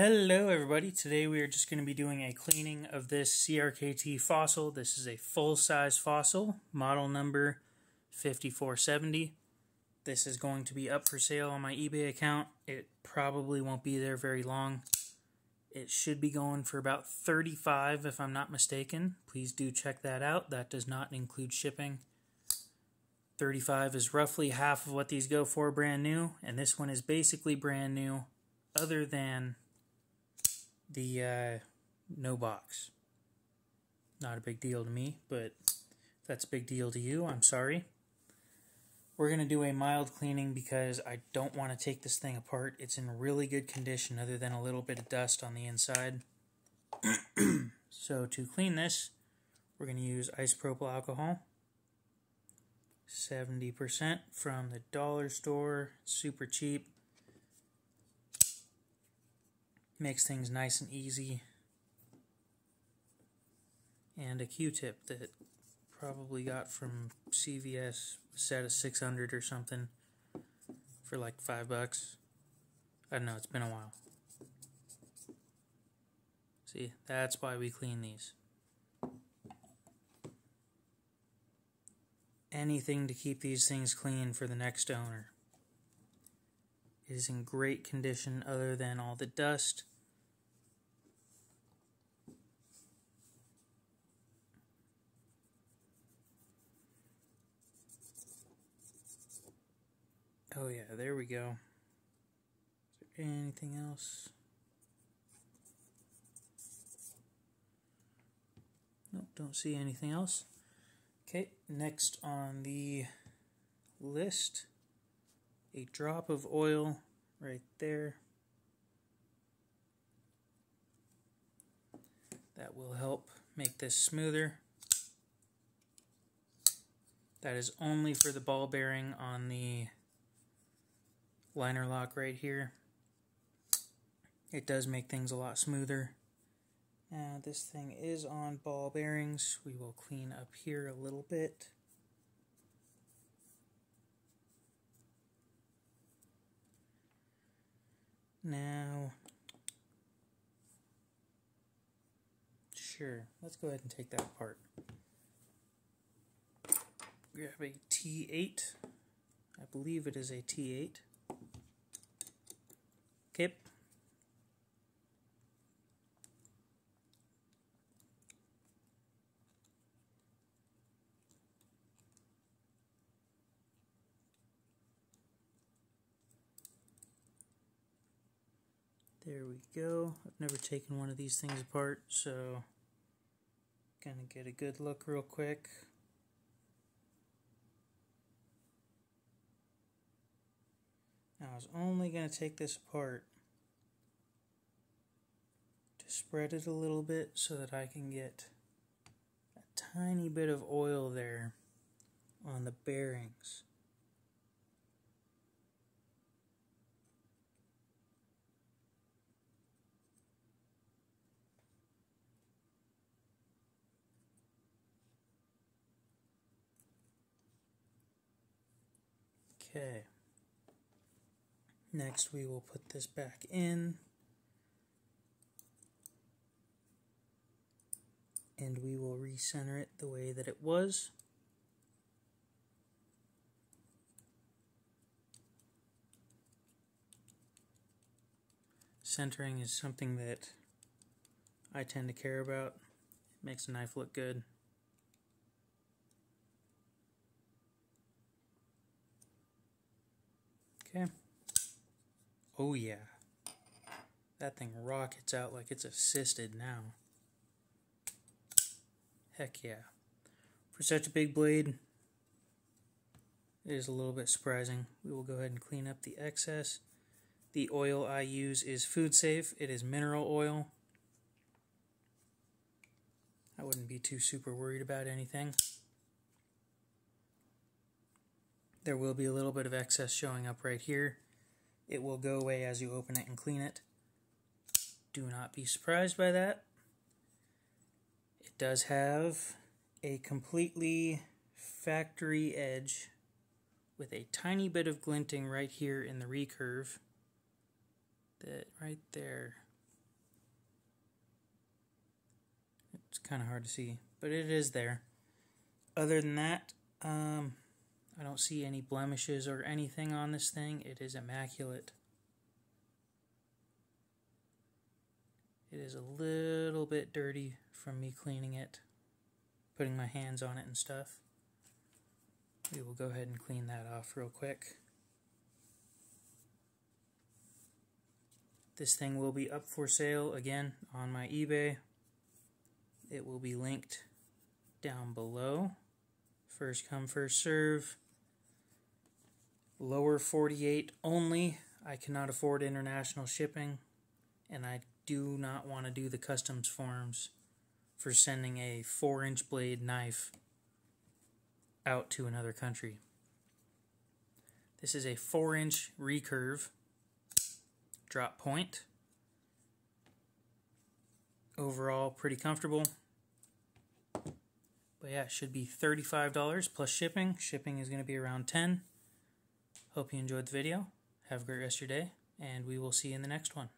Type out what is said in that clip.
Hello everybody, today we are just going to be doing a cleaning of this CRKT fossil. This is a full-size fossil, model number 5470. This is going to be up for sale on my eBay account. It probably won't be there very long. It should be going for about 35 if I'm not mistaken. Please do check that out. That does not include shipping. 35 is roughly half of what these go for brand new, and this one is basically brand new other than the uh, no box. Not a big deal to me, but if that's a big deal to you, I'm sorry. We're going to do a mild cleaning because I don't want to take this thing apart. It's in really good condition other than a little bit of dust on the inside. so to clean this, we're going to use isopropyl alcohol. 70% from the dollar store, super cheap makes things nice and easy. And a Q-tip that probably got from CVS set of 600 or something for like five bucks. I don't know, it's been a while. See, that's why we clean these. Anything to keep these things clean for the next owner. It is in great condition other than all the dust Oh yeah, there we go. Is there anything else? Nope, don't see anything else. Okay, next on the list, a drop of oil right there. That will help make this smoother. That is only for the ball bearing on the liner lock right here. It does make things a lot smoother. Now this thing is on ball bearings. We will clean up here a little bit. Now, sure, let's go ahead and take that apart. Grab a T8. I believe it is a T8. Okay. There we go. I've never taken one of these things apart, so gonna get a good look real quick. Now I was only to take this apart to spread it a little bit so that I can get a tiny bit of oil there on the bearings. Okay. Next we will put this back in. And we will recenter it the way that it was. Centering is something that I tend to care about. It makes a knife look good. Okay. Oh yeah. That thing rockets out like it's assisted now. Heck yeah. For such a big blade, it is a little bit surprising. We will go ahead and clean up the excess. The oil I use is food safe. It is mineral oil. I wouldn't be too super worried about anything. There will be a little bit of excess showing up right here. It will go away as you open it and clean it. Do not be surprised by that. It does have a completely factory edge with a tiny bit of glinting right here in the recurve. That right there. It's kind of hard to see, but it is there. Other than that, um, I don't see any blemishes or anything on this thing. It is immaculate. It is a little bit dirty from me cleaning it, putting my hands on it and stuff. We will go ahead and clean that off real quick. This thing will be up for sale again on my eBay. It will be linked down below. First come, first serve. Lower 48 only. I cannot afford international shipping, and I do not want to do the customs forms for sending a 4 inch blade knife out to another country. This is a 4 inch recurve drop point. Overall, pretty comfortable. But yeah, it should be $35 plus shipping. Shipping is going to be around 10 Hope you enjoyed the video. Have a great rest of your day, and we will see you in the next one.